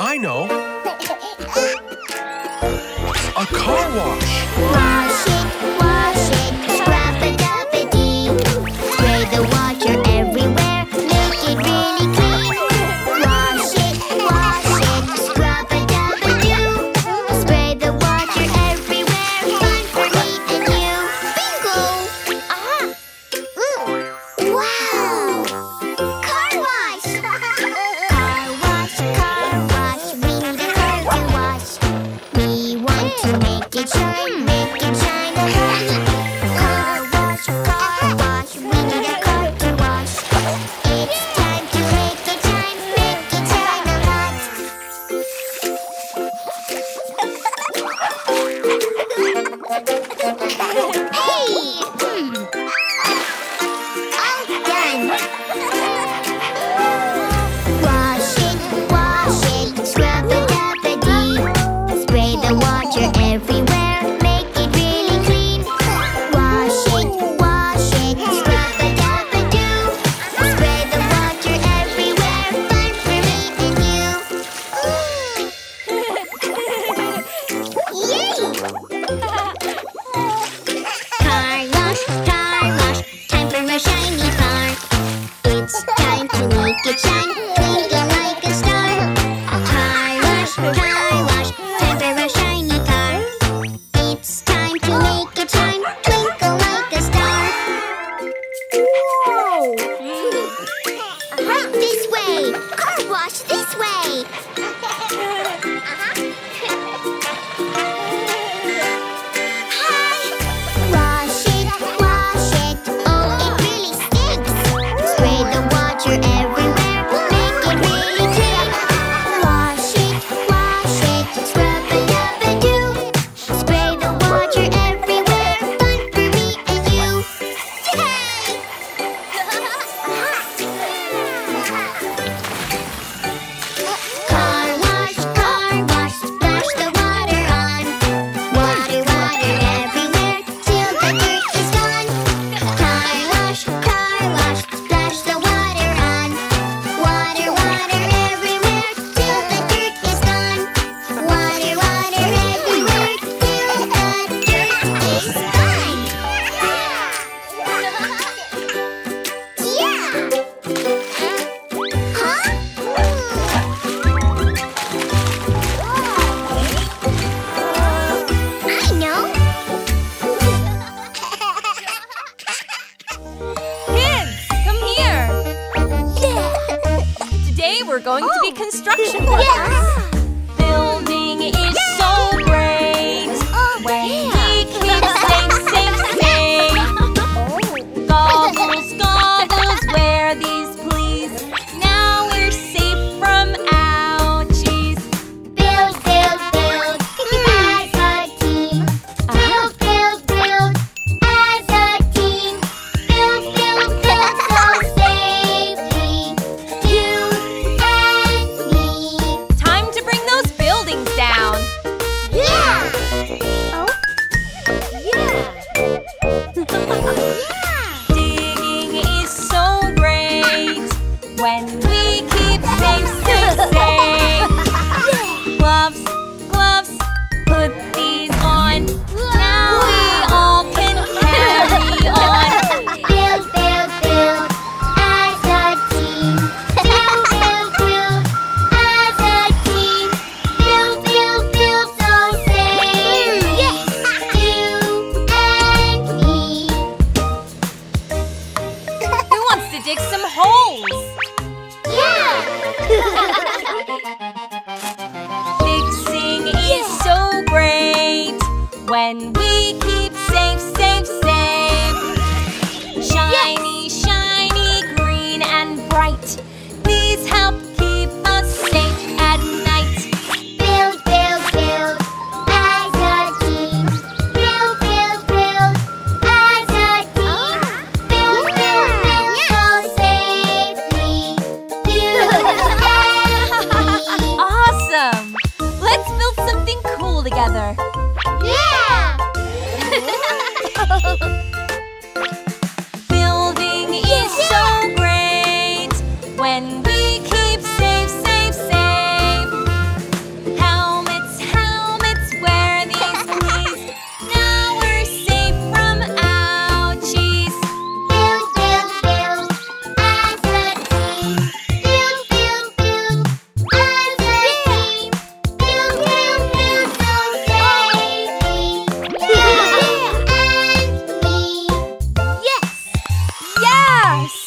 I know. A car wash.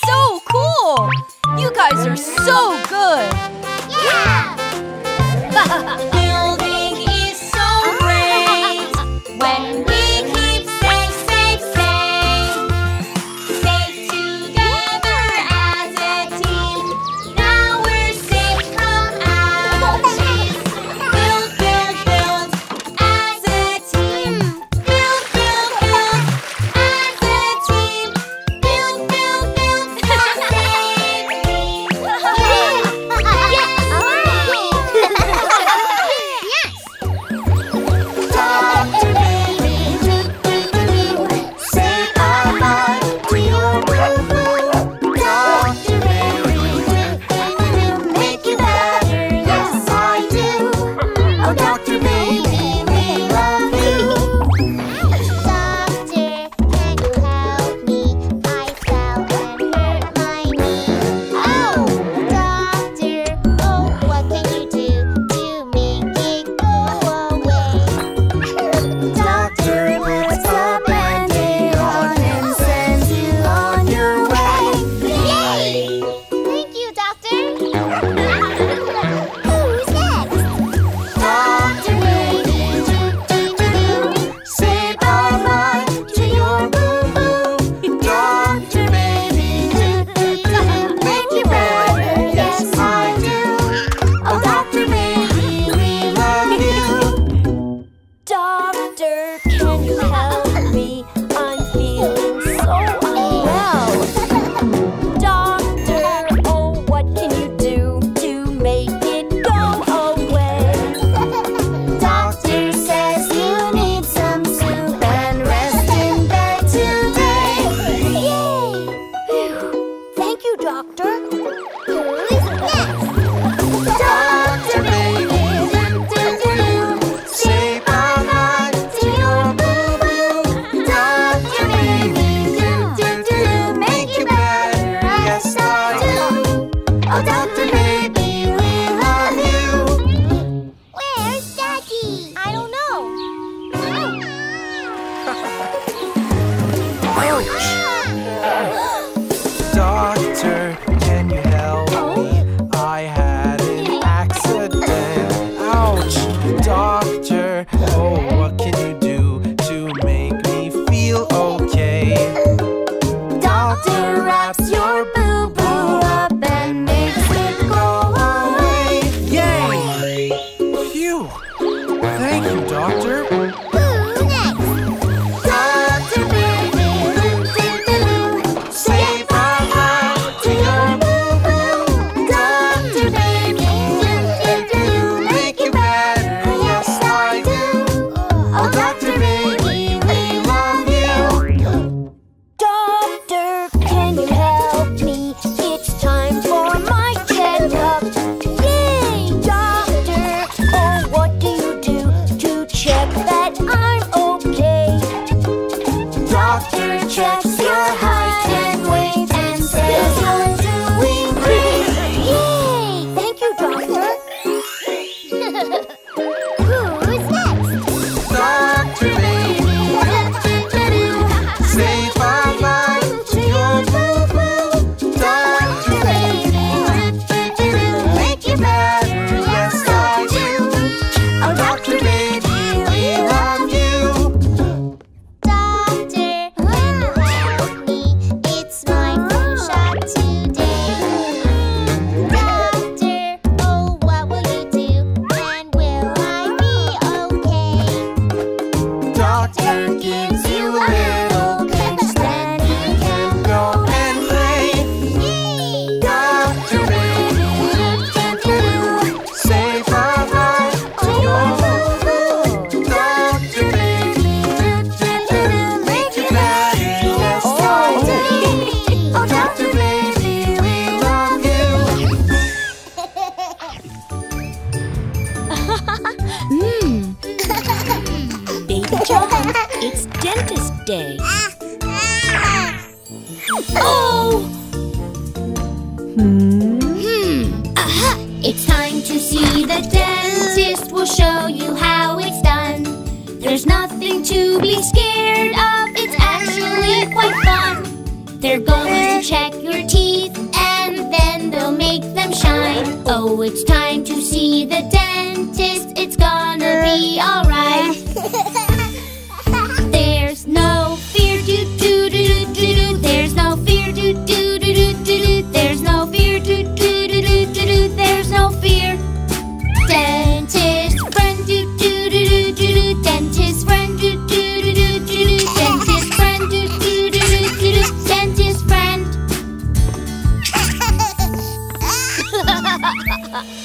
so cool! You guys are so good! Yeah!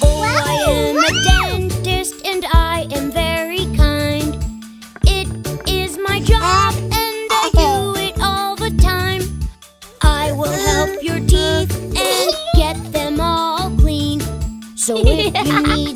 Oh, I am a dentist and I am very kind. It is my job and I do it all the time. I will help your teeth and get them all clean. So if you need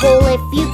the if you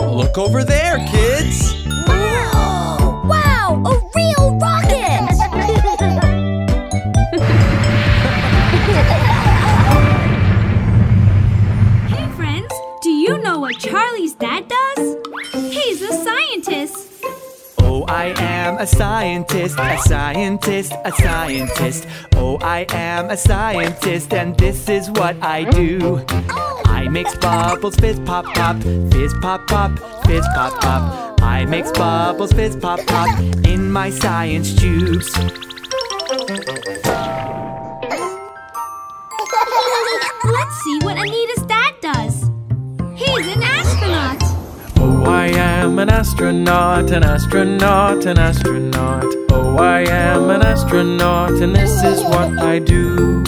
Look over there, kids! Wow! Wow! A real rocket! hey friends, do you know what Charlie's dad does? I am a scientist, a scientist, a scientist. Oh, I am a scientist, and this is what I do. I mix bubbles, fizz pop pop, fizz pop pop, fizz pop pop. I mix bubbles, fizz pop pop, in my science tubes. Let's see I am an astronaut, an astronaut, an astronaut. Oh, I am an astronaut, and this is what I do.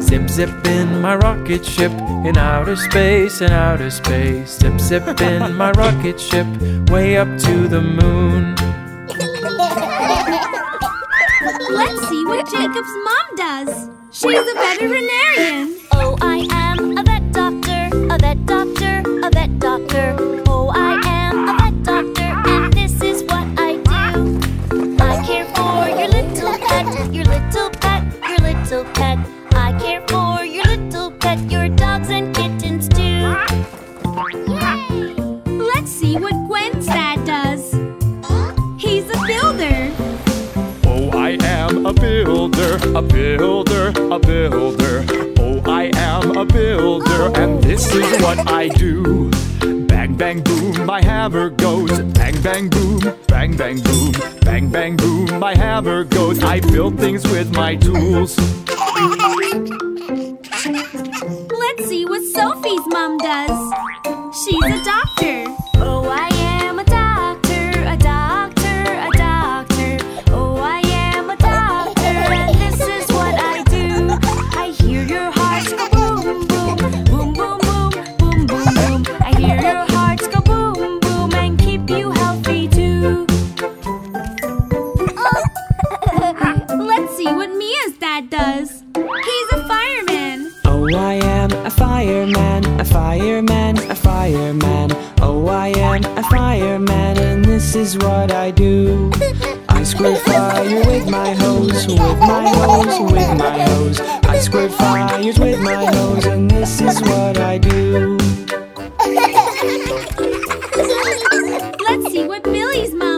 Zip, zip in my rocket ship in outer space, in outer space. Zip, zip in my rocket ship way up to the moon. Let's see what Jacob's mom does. She's a veterinarian. Oh, I am a vet doctor, a vet doctor. a builder, a builder. Oh, I am a builder, and this is what I do. Bang, bang, boom, my hammer goes. Bang, bang, boom, bang, bang, boom. Bang, bang, boom, my hammer goes. I build things with my tools. Let's see what Sophie's mom does. She's a doctor. Oh, I am. fireman, a fireman. Oh, I am a fireman, and this is what I do. I squirt fire with my hose, with my hose, with my hose. I squirt fires with my hose, and this is what I do. Let's see what Billy's mom.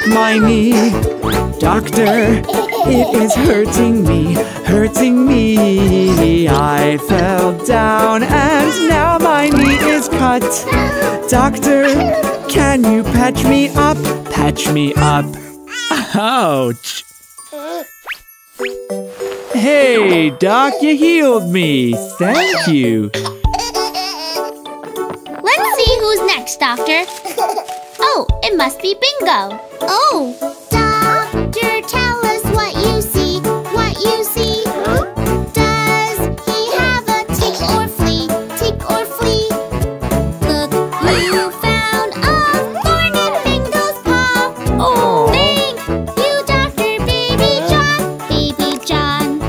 at my knee. Doctor, it is hurting me, hurting me. I fell down and now my knee is cut. Doctor, can you patch me up? Patch me up. Ouch! Hey, Doc, you healed me. Thank you. Let's see who's next, Doctor. Oh, it must be bingo. Oh! Doctor, tell us what you see, what you see. Does he have a tick or flea, tick or flea? Look who found a thorn in Bingo's paw. Oh! Thank you, Doctor Baby John, Baby John.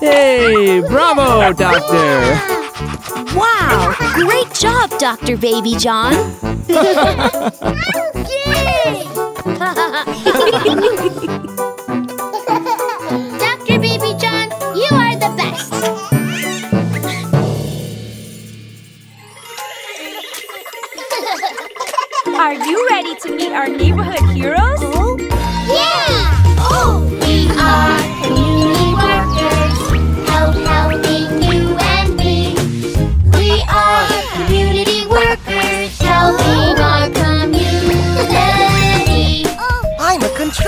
Hey, bravo, Doctor! Yeah. Wow, great job, Dr. Baby John. Dr. Baby John, you are the best. Are you ready to meet our neighborhood heroes?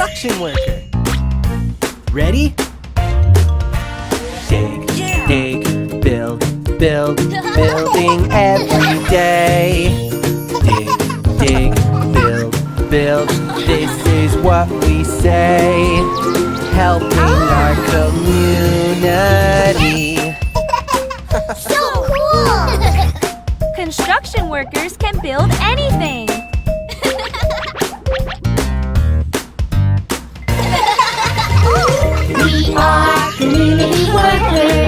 construction worker. Ready? Dig, yeah. dig, build, build, building every day. Dig, dig, build, build, this is what we say. Helping ah. our community. so cool! Construction workers can build anything. worth it.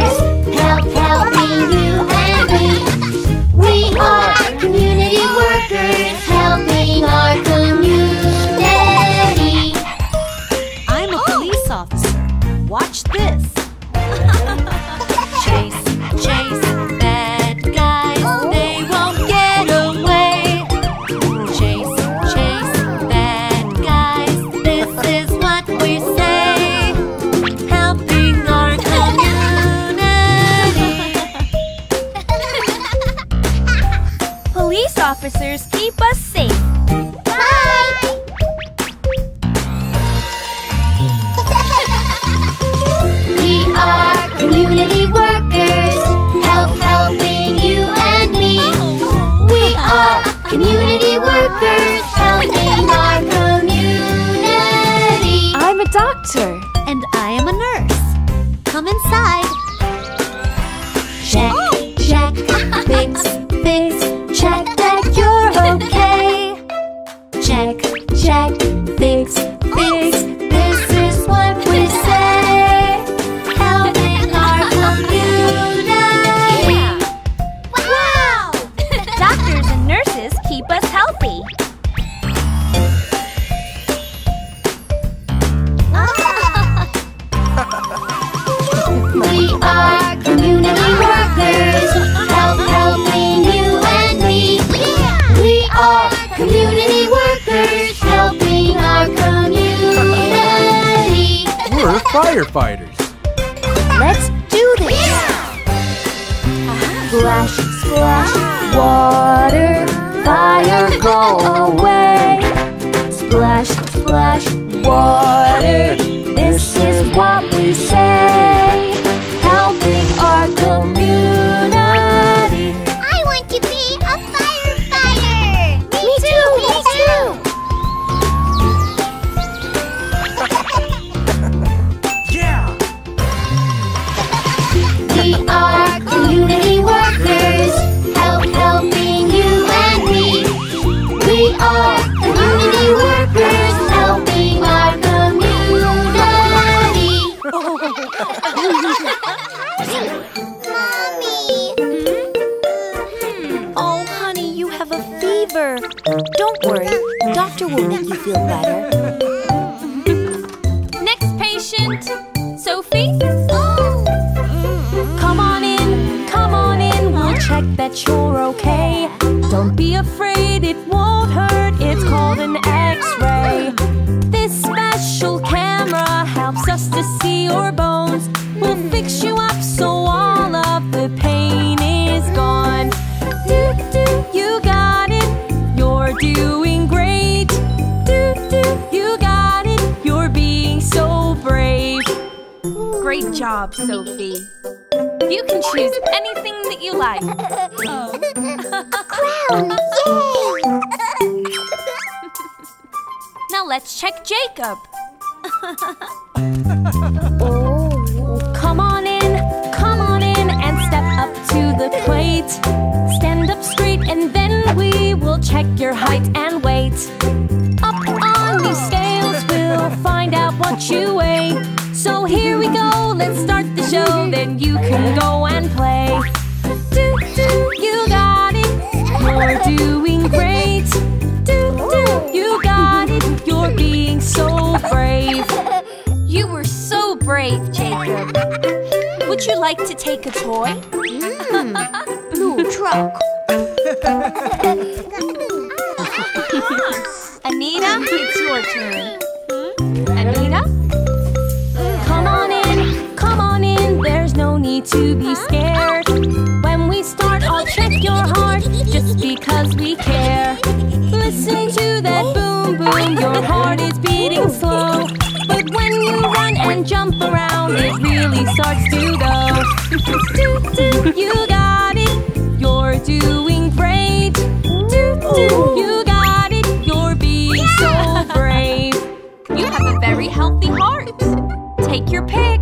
job, Sophie. You can choose anything that you like. Oh. Crown, yay! now let's check Jacob. oh, come on in, come on in and step up to the plate. Stand up straight and then we will check your height and weight. can go and play. Do do, you got it. You're doing great. Do do, you got it. You're being so brave. You were so brave, Jacob. Would you like to take a toy? Mm, blue truck. Anita, it's your turn. Anita? to be scared. When we start, I'll check your heart just because we care. Listen to that boom boom, your heart is beating slow. But when you run and jump around, it really starts to go. Do do you got it, you're doing great. Do do you got it, you're being so brave. You have a very healthy heart. Take your pick.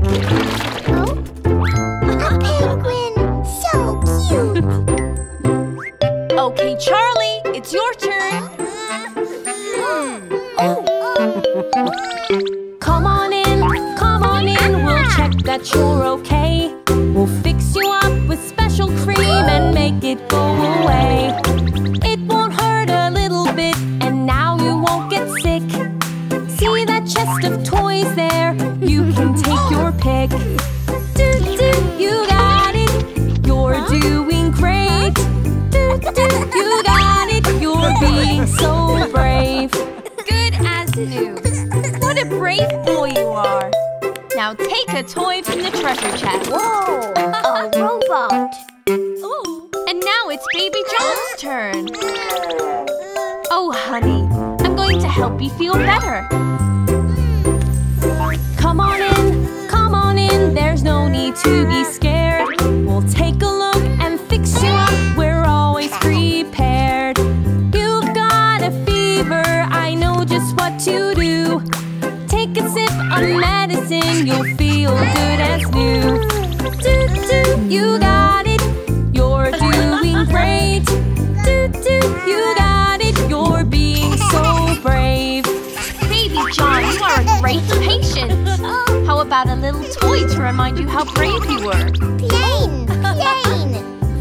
remind you how brave you were. Plane! Plane!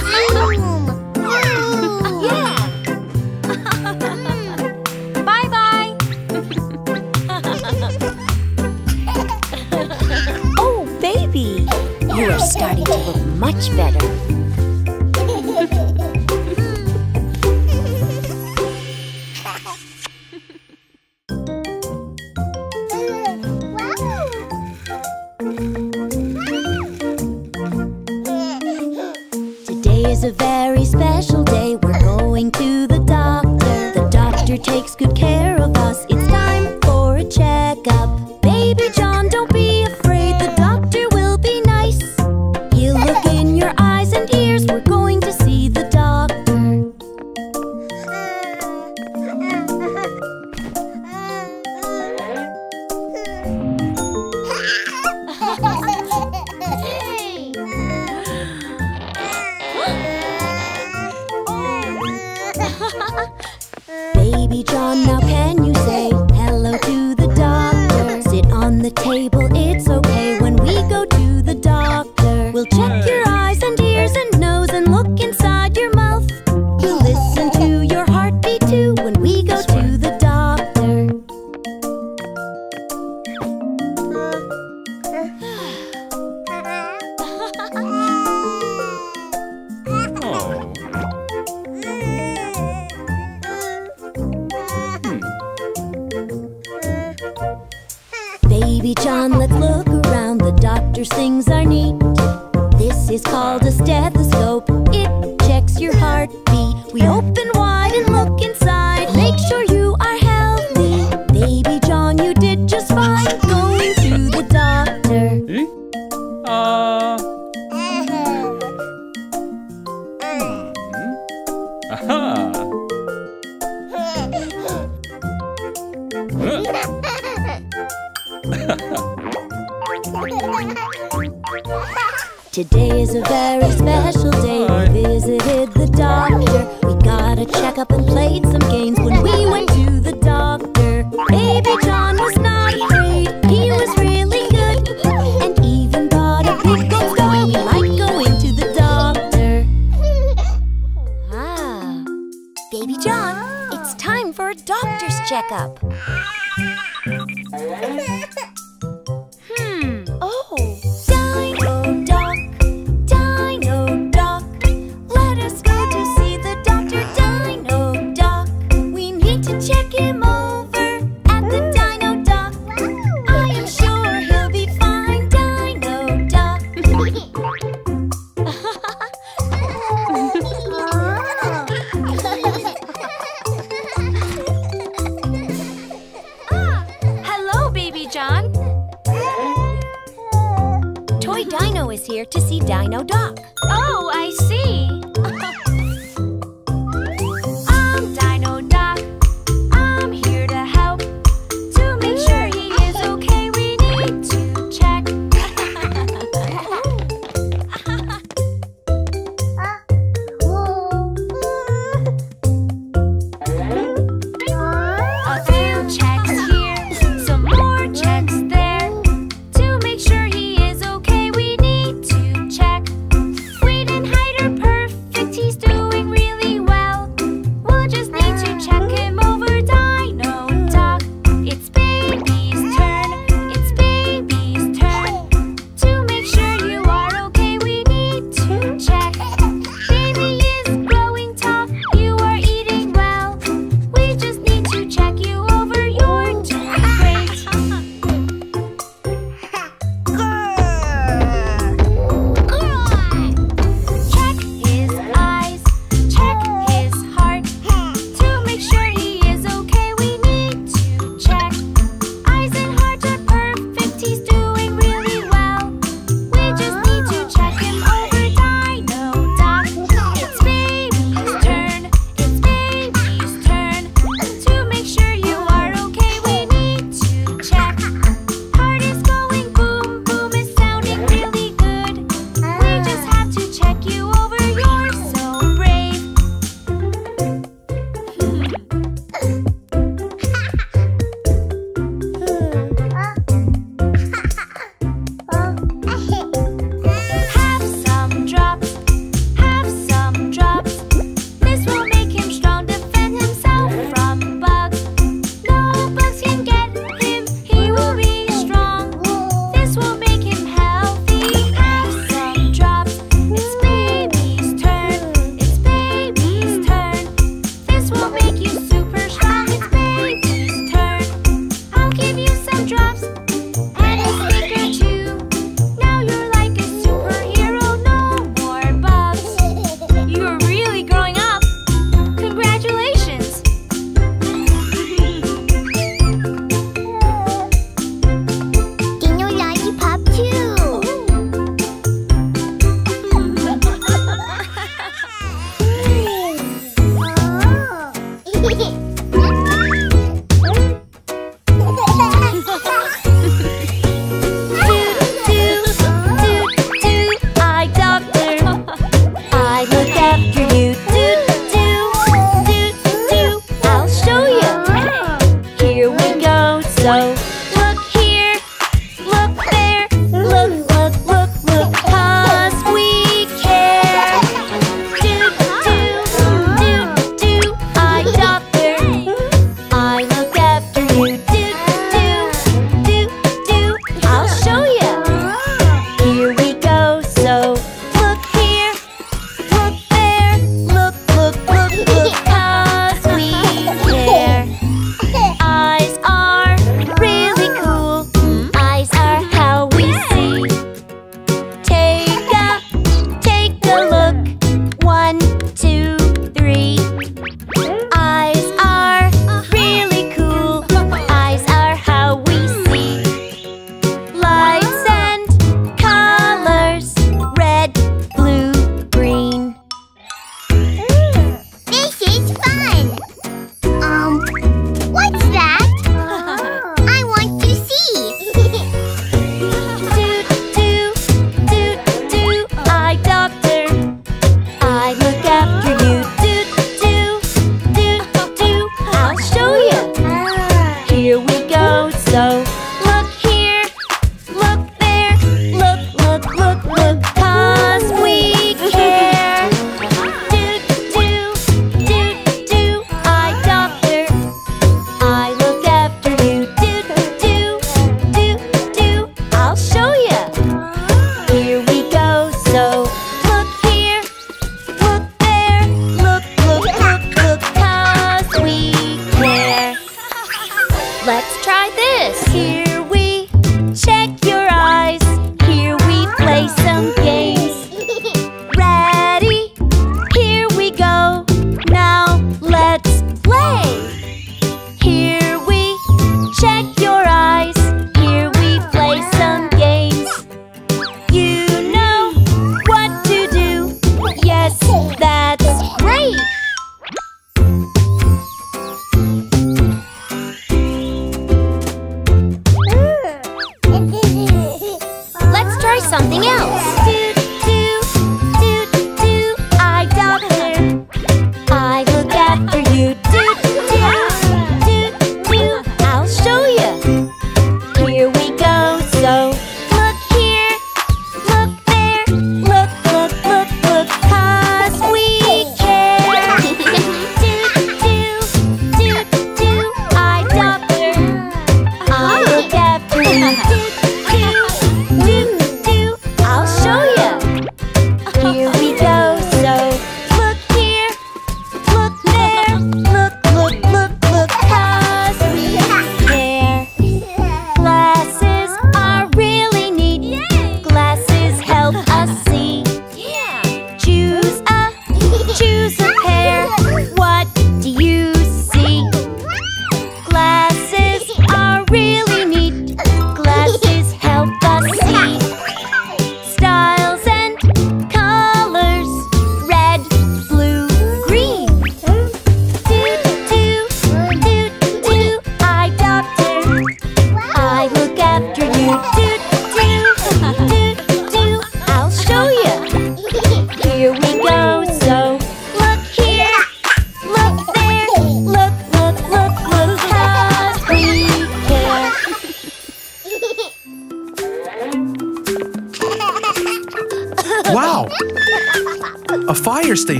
Zoom! Zoom! Yeah! Bye-bye! oh, baby! You are starting to look much better. Today is a very special day. We visited the doctor. We got a checkup and played some games when we went to the doctor. Baby John was not afraid. He was really good. And even bought a gold star. We might go into the doctor. Ah. Baby John, it's time for a doctor's checkup.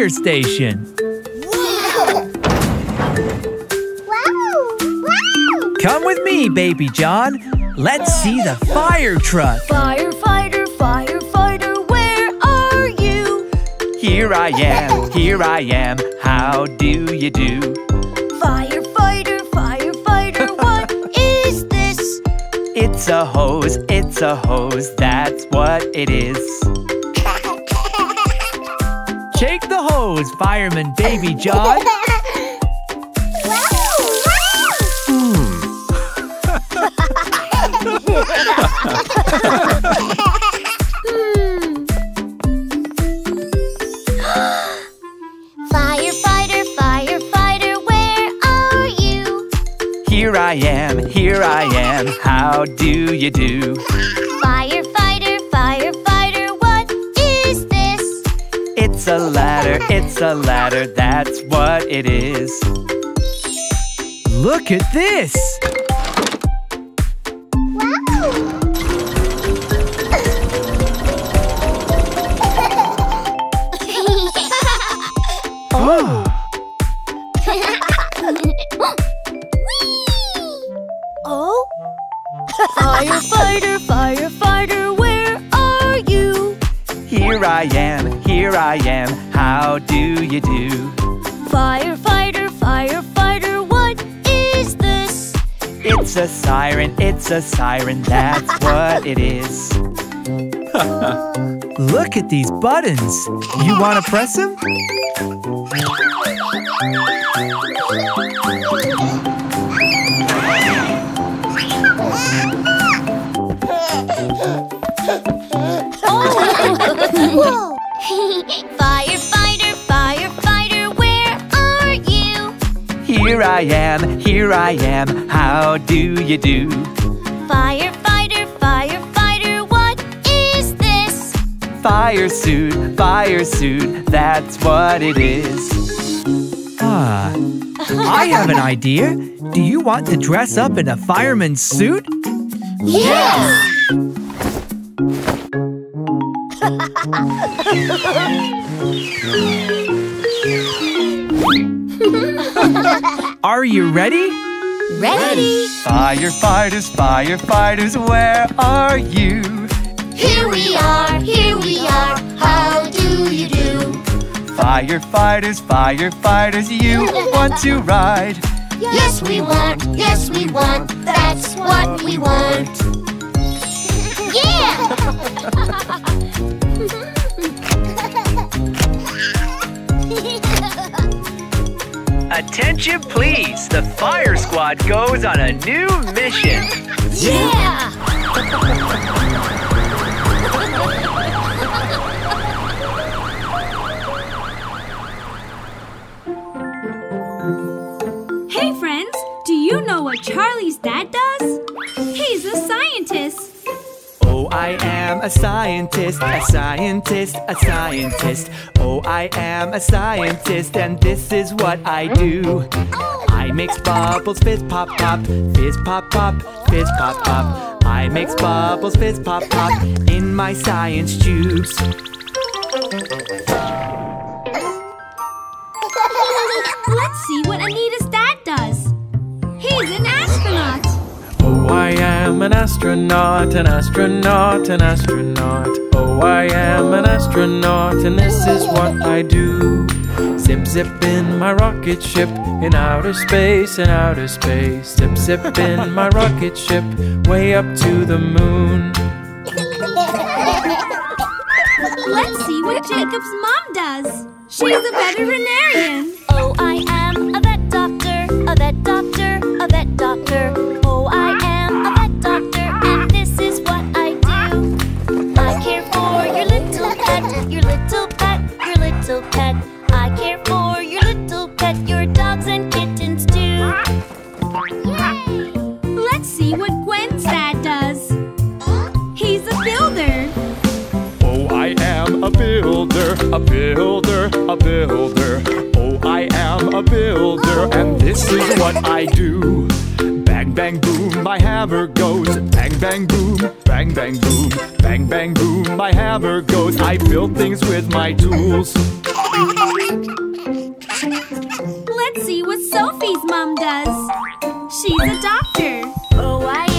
To the fire station. Come with me, Baby John. Let's see the fire truck. Firefighter, firefighter, where are you? Here I am, here I am. How do you do? Firefighter, firefighter, what is this? It's a hose, it's a hose, that's what it is. Shake the hose, fireman Baby John. Hmm. Firefighter, firefighter, where are you? Here I am, here I am. How do you do? It's a ladder, that's what it is. Look at this! It's a siren, that's what it is. Look at these buttons. You want to press them? Whoa! firefighter, firefighter, where are you? Here I am, here I am. How do you do? Firefighter, firefighter, what is this? Fire suit, fire suit, that's what it is. Ah, I have an idea. Do you want to dress up in a fireman's suit? Yes! Are you ready? Ready? Firefighters, firefighters, where are you? Here we are, here we are, how do you do? Firefighters, firefighters, you want to ride? Yes, we want, yes, we want, that's what we want. Attention, please. The fire squad goes on a new mission. Yeah! Hey friends, do you know what Charlie's dad does? He's a scientist. I am a scientist, a scientist, a scientist. Oh, I am a scientist, and this is what I do. I mix bubbles, fizz pop pop, fizz pop pop, fizz pop pop. I mix bubbles, fizz pop pop in my science tubes. I am an astronaut, an astronaut, an astronaut. Oh, I am an astronaut, and this is what I do. Zip, zip in my rocket ship, in outer space, in outer space. Zip, zip in my rocket ship, way up to the moon. Let's see what Jacob's mom does. She's a veterinarian. Oh, I am builder, a builder, a builder. Oh, I am a builder, and this is what I do. Bang, bang, boom, my hammer goes. Bang, bang, boom, bang, bang, boom. Bang, bang, boom, my hammer goes. I build things with my tools. Let's see what Sophie's mom does. She's a doctor. Oh, I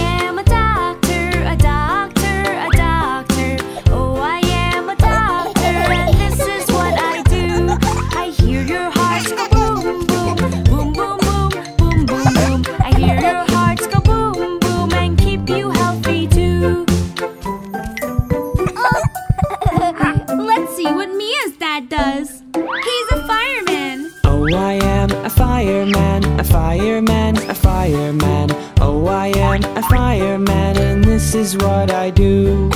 is what I do.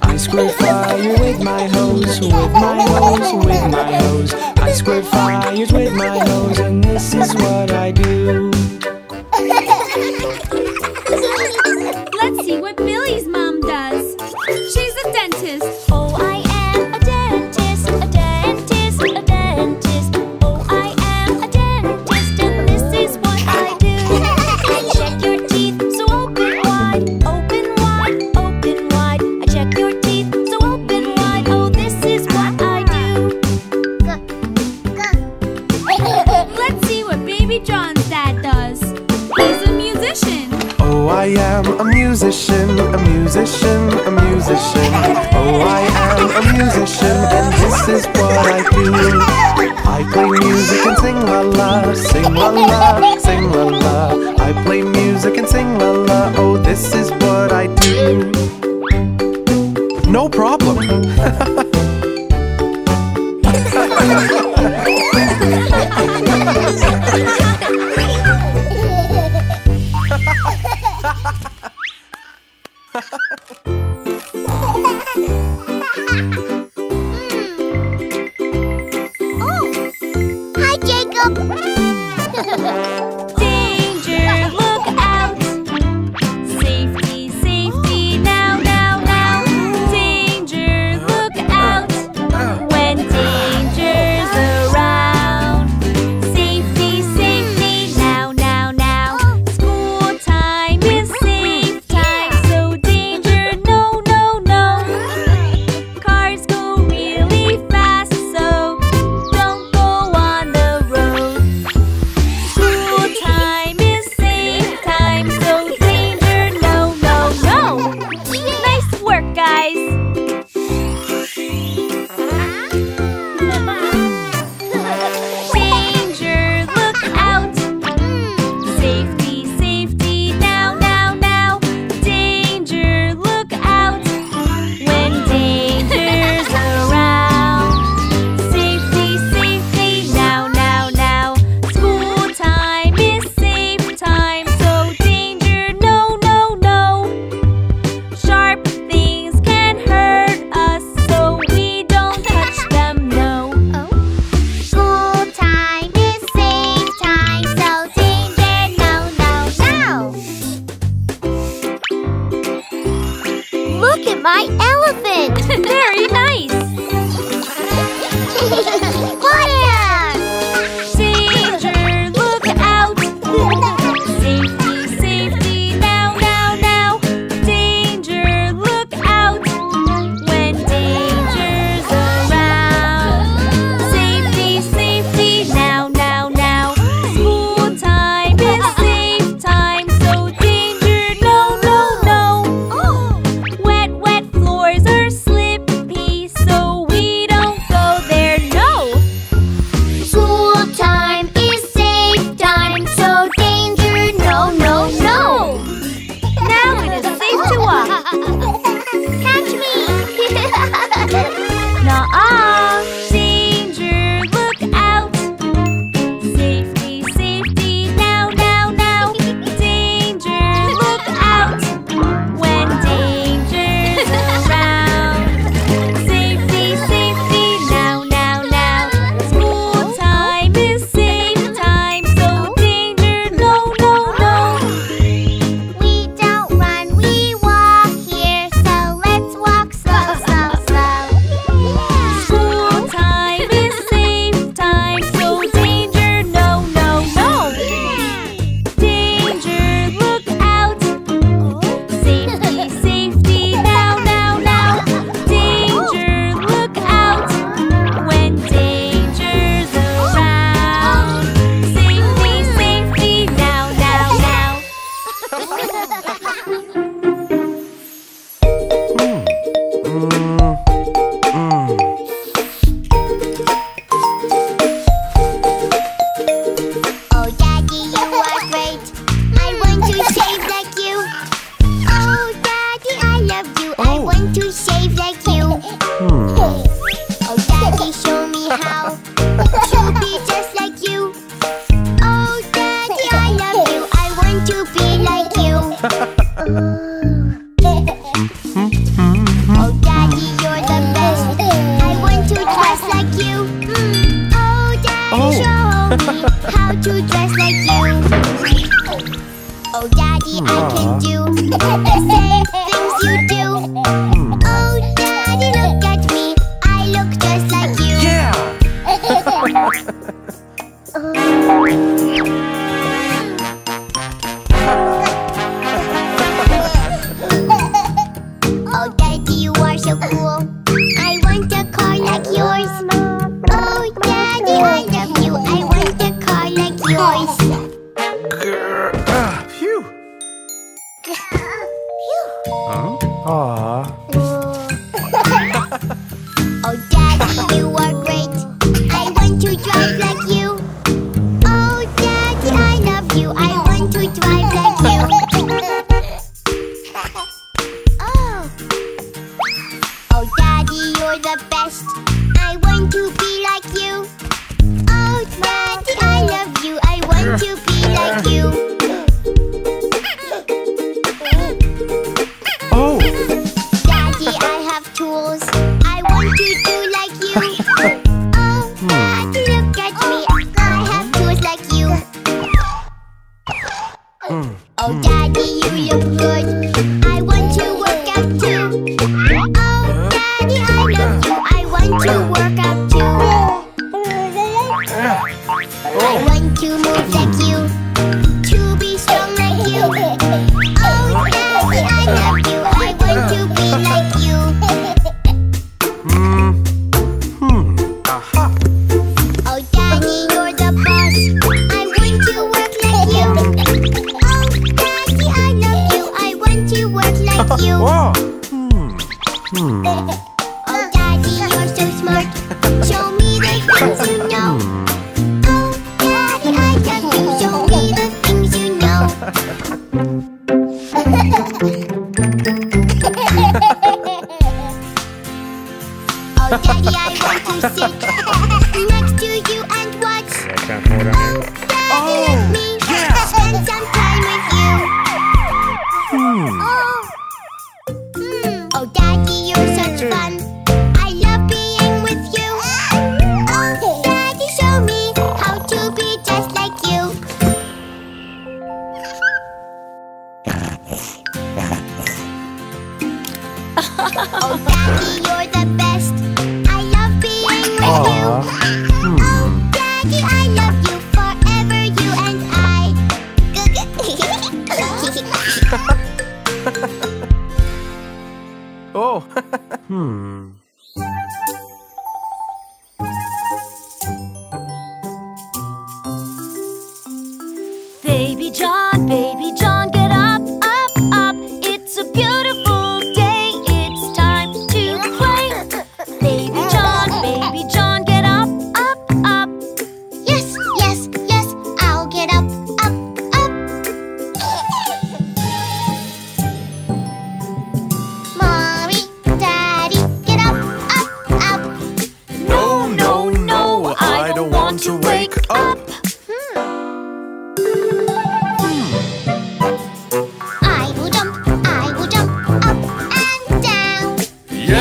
I squirt fire with my hose, with my hose, with my hose. I squirt fires with my hose, and this is what I do.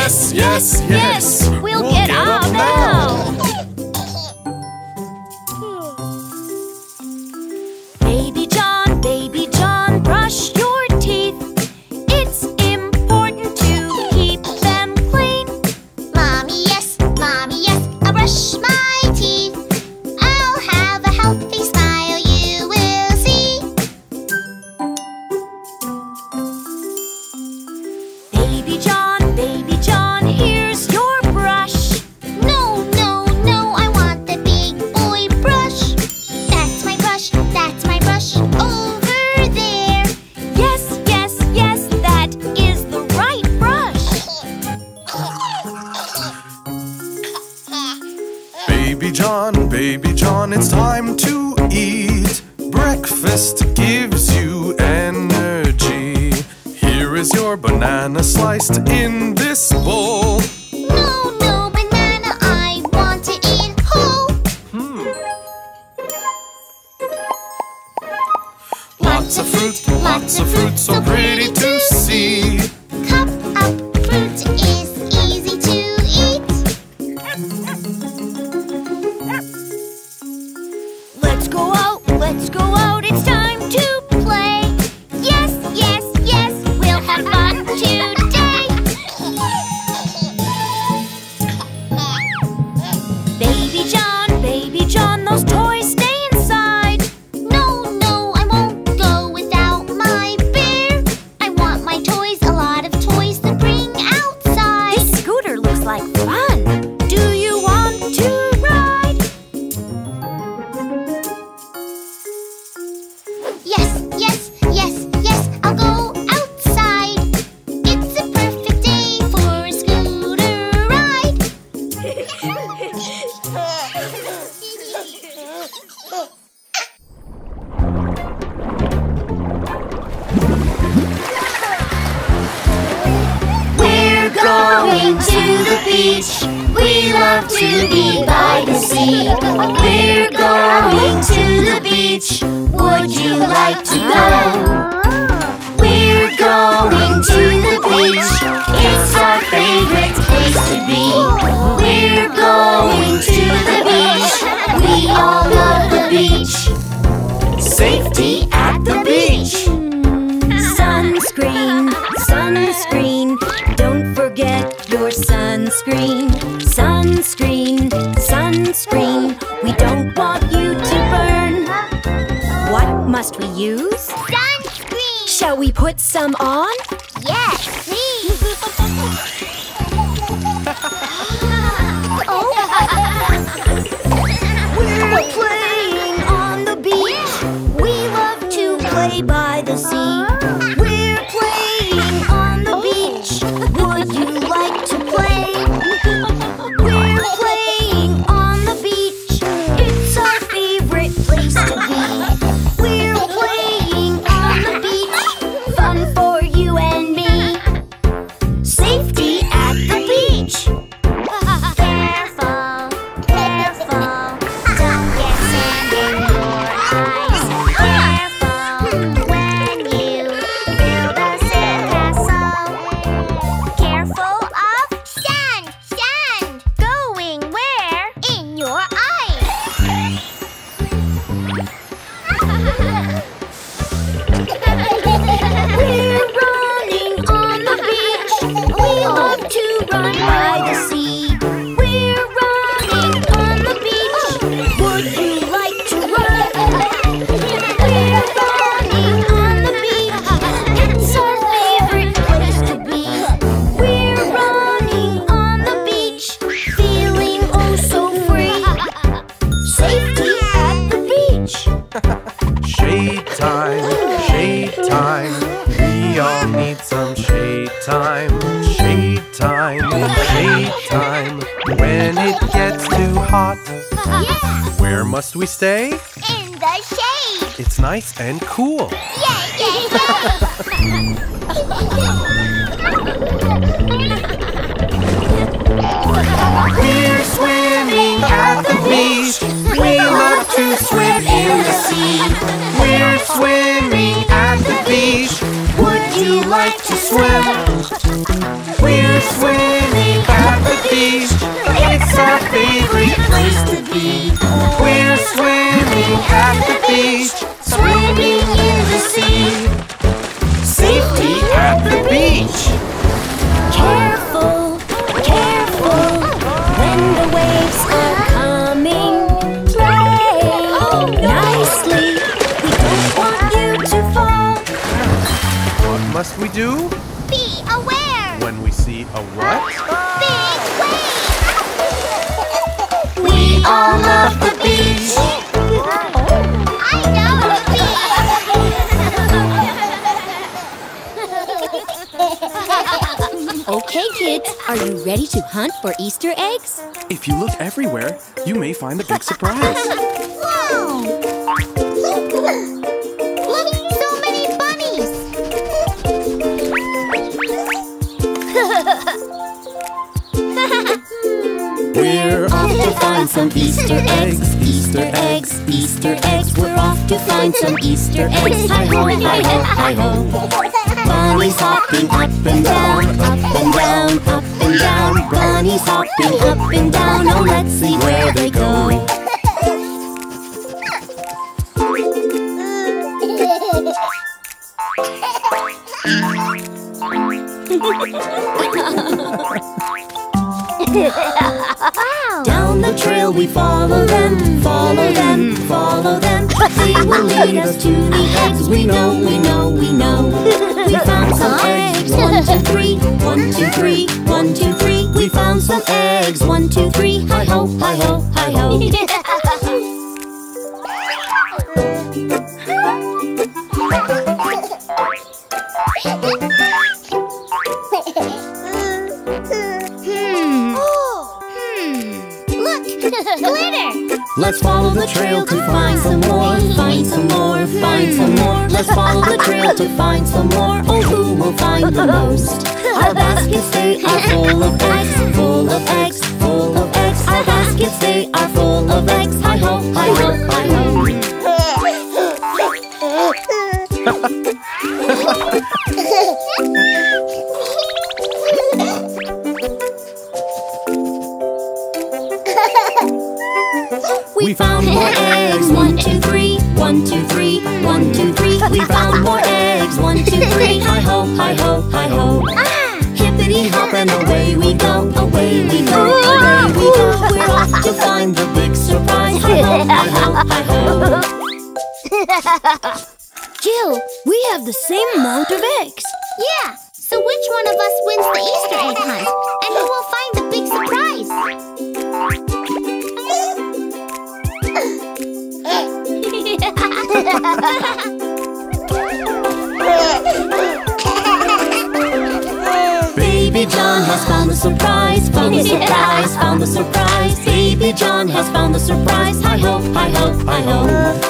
Yes, yes, yes. We'll, we'll get, get, up, now. sunscreen, sunscreen, sunscreen. We don't want you to burn. What must we use? Sunscreen! Shall we put some on? Big wave. We all love the beach. I know the beach. Okay, kids, are you ready to hunt for Easter eggs? If you look everywhere, you may find a big surprise. Wow! Find some Easter eggs, Easter eggs, Easter eggs. We're off to find some Easter eggs. Hi ho, hi ho, hi ho. Bunnies hopping up and down, up and down, up and down. Bunnies hopping up and down. Oh, let's see where they go. Trail we follow them, follow them, follow them. They will lead us to the eggs. We know, we know, we know. We found some eggs. One, two, three. One, two, three. One, two, three. We found some eggs. One, two, three. Hi ho, hi ho, hi ho. Hmm. Let's follow the trail to find some more, find some more, find some more. Let's follow the trail to find some more. Oh, who will find the most? Our baskets they are full of eggs, full of eggs, full of eggs. Our baskets they are full of eggs. Hi ho, hi ho, hi ho. Eggs. One, two, three. One, two, three. One, two, three. We found more eggs. One, two, three. Hi ho, hi ho, hi ho. Hippity hop and away we go. Away we go. Away we go. We're off to find the big surprise. Hi ho, hi ho, hi ho. Jill, we have the same amount of eggs. Yeah, so which one of us wins the Easter egg hunt? And who will find the big surprise? Baby John has found a surprise, found the surprise, found a surprise. Baby John has found a surprise. Hi ho, hi ho, hi ho.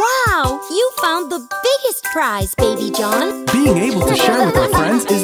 Wow, you found the biggest prize, Baby John. Being able to share with our friends is